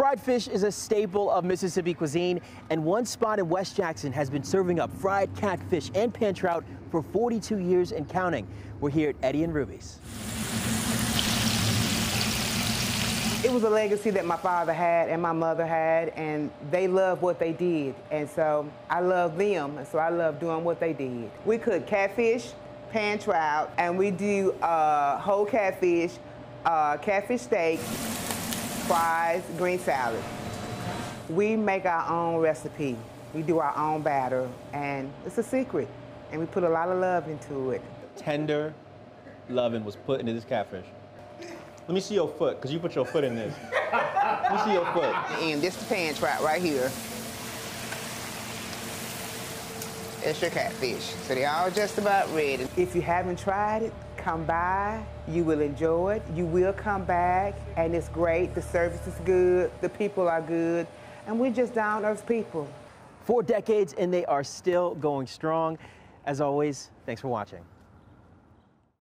Fried fish is a staple of Mississippi cuisine, and one spot in West Jackson has been serving up fried catfish and pan trout for 42 years and counting. We're here at Eddie and Rubye's. It was a legacy that my father had and my mother had, and they loved what they did. And so I love them, and so I love doing what they did. We cook catfish, pan trout, and we do uh, whole catfish, uh, catfish steak, fries, green salad. We make our own recipe. We do our own batter, and it's a secret. And we put a lot of love into it. Tender loving was put into this catfish. Let me see your foot, because you put your foot in this. Let me see your foot. And this is the pan trout right here. It's your catfish. So they're all just about ready. If you haven't tried it, come by. You will enjoy it. You will come back, and it's great. The service is good. The people are good. And we're just down earth people. Four decades, and they are still going strong. As always, thanks for watching.